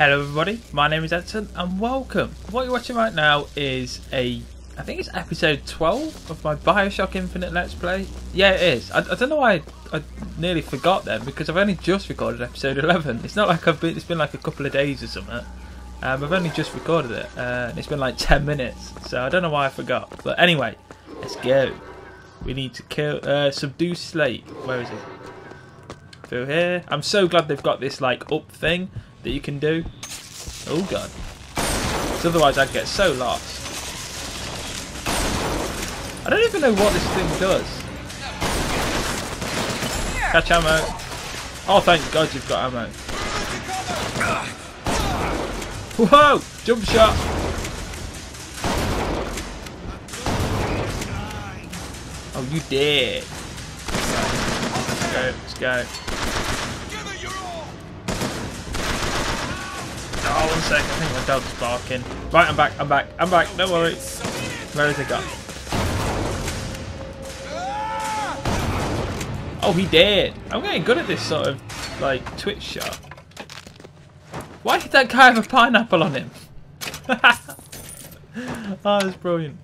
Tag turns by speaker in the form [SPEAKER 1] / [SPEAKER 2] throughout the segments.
[SPEAKER 1] Hello everybody, my name is Edson and welcome. What you're watching right now is a, I think it's episode 12 of my Bioshock Infinite Let's Play. Yeah it is. I, I don't know why I, I, nearly forgot then because I've only just recorded episode 11. It's not like I've been, it's been like a couple of days or something. Um, I've only just recorded it uh, and it's been like 10 minutes so I don't know why I forgot. But anyway, let's go. We need to kill, uh, subdue Slate. Where is it? Through here. I'm so glad they've got this like up thing that you can do. Oh god. Because otherwise I'd get so lost. I don't even know what this thing does. Catch ammo. Oh thank god you've got ammo. Whoa! Jump shot! Oh you did. Let's go, let's go. Oh, one sec. I think my dog's barking. Right, I'm back. I'm back. I'm back. Don't worry. Where has he gone? Oh, he did. I'm getting good at this sort of, like, twitch shot. Why did that guy have a pineapple on him? oh, that's brilliant.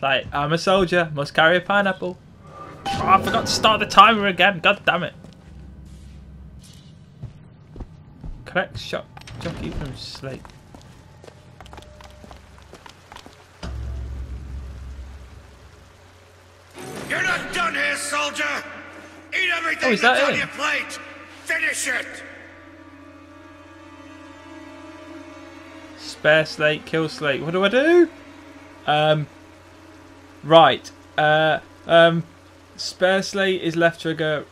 [SPEAKER 1] Like, I'm a soldier. Must carry a pineapple. Oh, I forgot to start the timer again. God damn it. Correct Shock Jockey from Slate.
[SPEAKER 2] You're not done here, soldier! Eat everything
[SPEAKER 1] Oh, is that
[SPEAKER 2] that's on your plate! Finish it!
[SPEAKER 1] Spare Slate, kill Slate. What do I do? Um. Right. Uh. Um. Spare Slate is left trigger.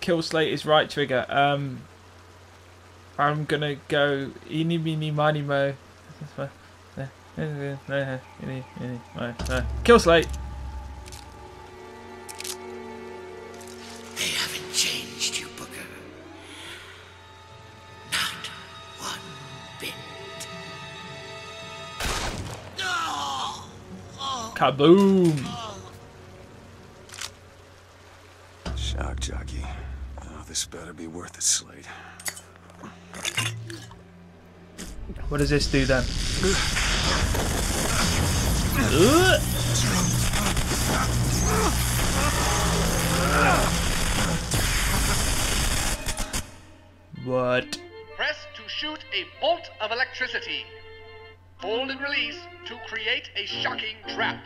[SPEAKER 1] Kill Slate is right trigger. Um. I'm gonna go eeny meeny miny mo. Kill Slate.
[SPEAKER 2] They haven't changed you, Booker. Not one bit.
[SPEAKER 1] Kaboom!
[SPEAKER 3] Shock jockey. Oh, this better be worth it, Slate.
[SPEAKER 1] What does this do then? What?
[SPEAKER 4] Press to shoot a bolt of electricity. Hold and release to create a shocking trap.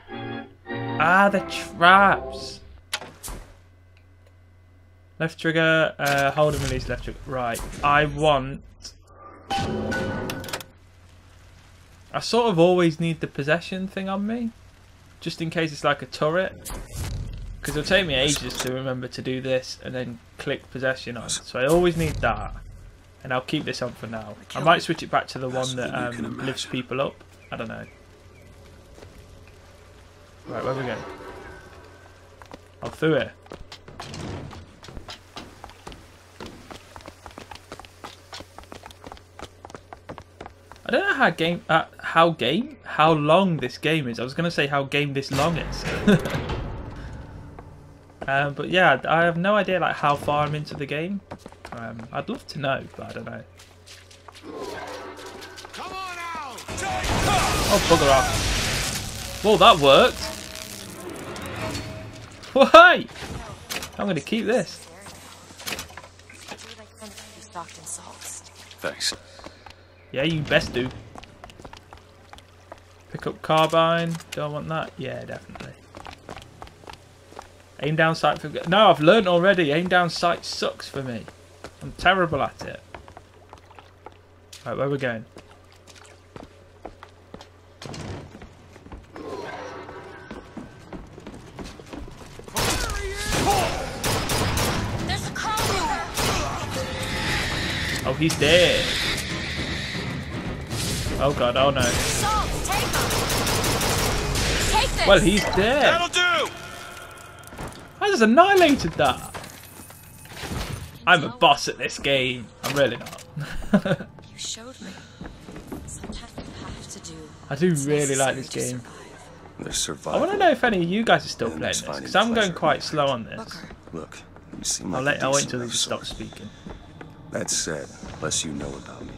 [SPEAKER 1] Ah, the traps. Left trigger, uh, hold and release left trigger. Right, I want. I sort of always need the possession thing on me, just in case it's like a turret. Because it'll take me ages to remember to do this and then click possession on. So I always need that. And I'll keep this on for now. I might switch it back to the one that
[SPEAKER 3] than you can
[SPEAKER 1] um, lifts people up. I don't know. Right, where we go? Oh, through it. I don't know how game, uh, how game, how long this game is. I was gonna say how game this long is. um, but yeah, I have no idea like how far I'm into the game. Um, I'd love to know, but I don't know.
[SPEAKER 2] come on out!
[SPEAKER 1] Oh, bugger off. Well, that worked. Why? I'm going to keep this.
[SPEAKER 5] Stocked in salts.
[SPEAKER 3] Thanks.
[SPEAKER 1] Yeah, you best do. Pick up carbine. Do I want that? Yeah, definitely. Aim down sight for... No, I've learned already. Aim down sight sucks for me. I'm terrible at it. Right, where we going? Oh, he's dead. Oh god, oh no.
[SPEAKER 5] Salt, take this!
[SPEAKER 1] Well, he's dead.
[SPEAKER 2] That'll do!
[SPEAKER 1] I just annihilated that. I'm a boss at this game. I'm really not.
[SPEAKER 5] You showed me. Sometimes you have to do.
[SPEAKER 1] I do really like this game. I want to know if any of you guys are still
[SPEAKER 3] And
[SPEAKER 1] playing this because I'm going quite slow on this.
[SPEAKER 3] Look, you seem
[SPEAKER 1] I'll let
[SPEAKER 3] a
[SPEAKER 1] I'll wait until he
[SPEAKER 3] enough
[SPEAKER 1] stops speaking.
[SPEAKER 3] That said, less you know about me,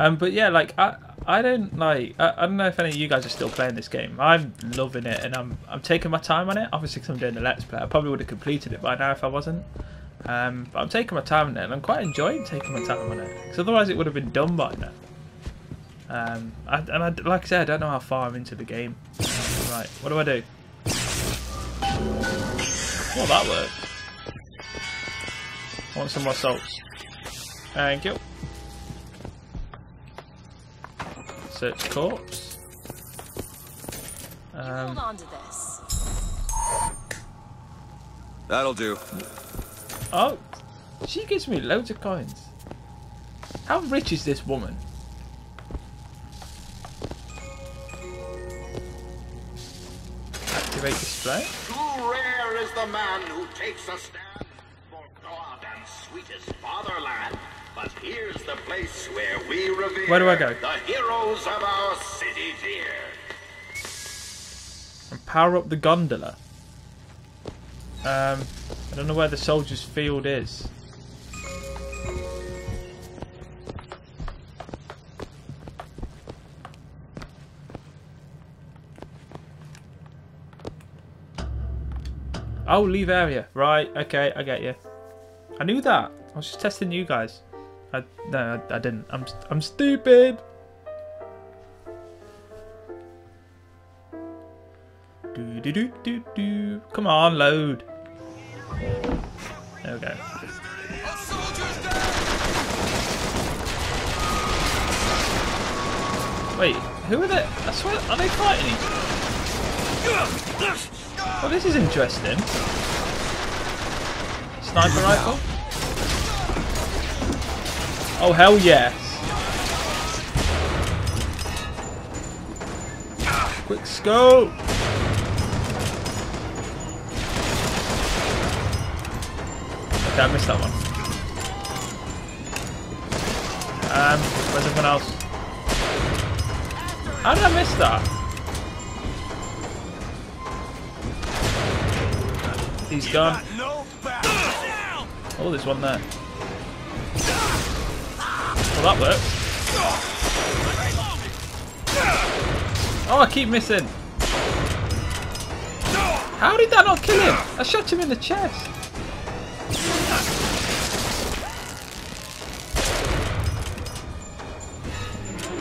[SPEAKER 1] Um, but yeah, like I, I don't like. I, I don't know if any of you guys are still playing this game. I'm loving it, and I'm, I'm taking my time on it. Obviously, because I'm doing the let's play, I probably would have completed it by now if I wasn't. Um, but I'm taking my time on it, and I'm quite enjoying taking my time on it. Because otherwise, it would have been done by now. Um, I, and I, like I said, I don't know how far I'm into the game. Right, what do I do? Well, that worked. I want some more salts. Thank you. Search corpse.
[SPEAKER 5] You
[SPEAKER 1] Um,
[SPEAKER 5] hold on to this.
[SPEAKER 3] That'll do.
[SPEAKER 1] oh, she gives me loads of coins. How rich is this woman? Activate display.
[SPEAKER 2] Too rare is the man who takes a stand for God and sweetest fatherland. But here's the place where we revere
[SPEAKER 1] Where do I go?
[SPEAKER 2] the heroes of our city dear.
[SPEAKER 1] and power up the gondola. Um, I don't know where the soldiers' field is. Oh, leave area. Right, okay, I get you. I knew that. I was just testing you guys. I no, I, I didn't. I'm I'm stupid. Do do do do do. Come on, load. There we go. Wait, who are they? I swear, are they fighting? Oh, this is interesting. Sniper rifle? Oh, hell yes. Quick scope! Okay, I missed that one. Um, where's everyone else? How did I miss that? He's gone. Oh, there's one there. Well, that worked. Oh, I keep missing. How did that not kill him? I shot him in the chest.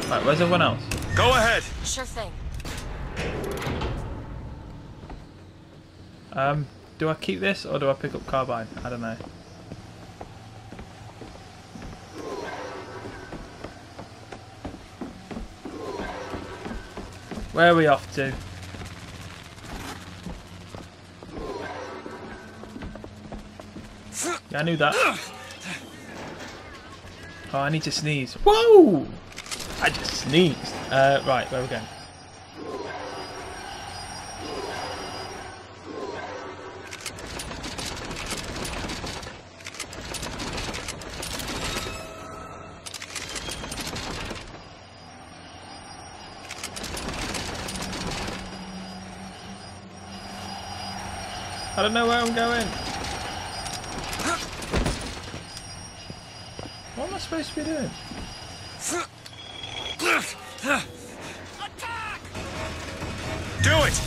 [SPEAKER 1] Right, where's everyone else?
[SPEAKER 3] Go ahead.
[SPEAKER 5] Sure thing.
[SPEAKER 1] Um, do I keep this or do I pick up carbine? I don't know. Where are we off to? Yeah, I knew that. Oh, I need to sneeze. Whoa! I just sneezed. Uh, right, where are we going? I don't know where I'm going. What am I supposed to be doing? Attack!
[SPEAKER 3] Do it.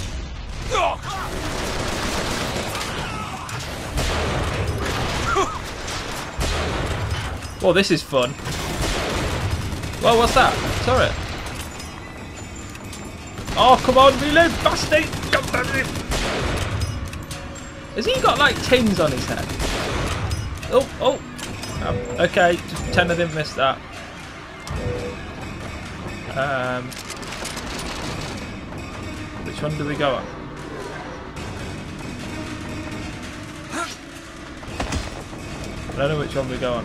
[SPEAKER 1] Well, this is fun. Well, what's that? Turret. Oh, come on, reload, bastard! Come on, Has he got like tins on his head? Oh, oh. Um, okay, just pretend I didn't miss that. Um, which one do we go on? I don't know which one we go on.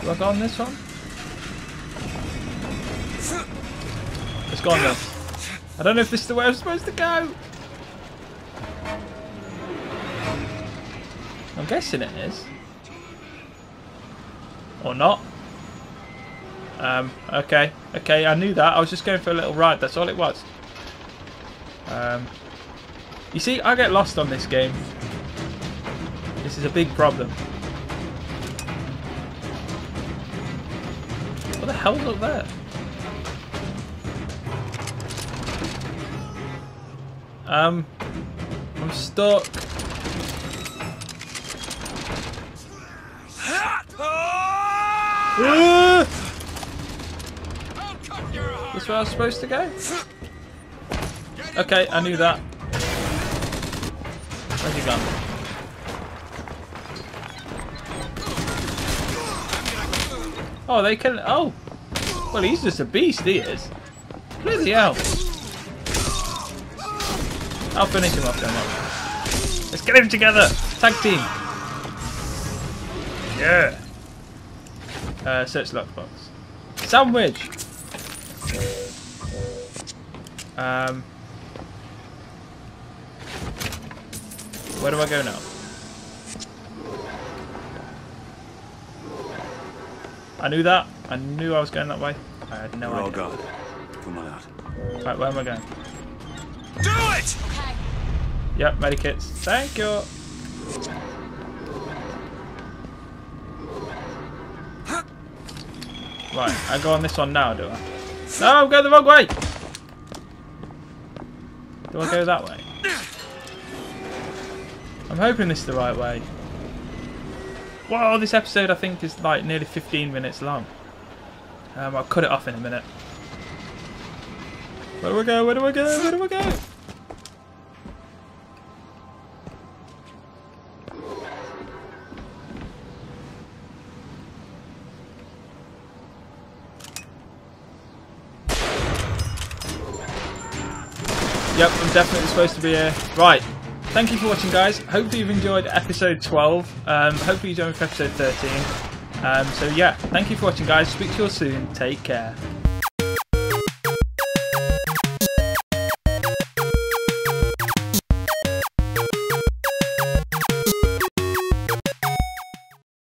[SPEAKER 1] Do I go on this one? Then. I don't know if this is the way I'm supposed to go. I'm guessing it is. Or not. Um, okay, okay, I knew that. I was just going for a little ride, that's all it was. Um, you see, I get lost on this game. This is a big problem. What the hell's up there? Um, I'm stuck. Ah! This where I was supposed to go? Okay, I knew that. Where's he gone? Oh, they can. Oh! Well, he's just a beast, he is. Bloody hell. I'll finish him off then. Let's get him together! Tag team! Yeah! Uh, search lockbox. Sandwich! Um, where do I go now? I knew that. I knew I was going that way. I had no
[SPEAKER 3] We're all
[SPEAKER 1] idea.
[SPEAKER 3] gone. Come on out.
[SPEAKER 1] Right, where am I going?
[SPEAKER 3] Do it!
[SPEAKER 1] Yep, medikits. Thank you. Right, I go on this one now, do I? No, I'm going the wrong way! Do I go that way? I'm hoping this is the right way. Whoa, this episode I think is like nearly 15 minutes long. Um, I'll cut it off in a minute. Where do I go? Where do I go? Where do I go? Yep, I'm definitely supposed to be here. Right. Thank you for watching, guys. Hopefully you've enjoyed episode 12. Um, hopefully you join for episode 13. Um, so yeah, thank you for watching, guys. Speak to you all soon. Take care.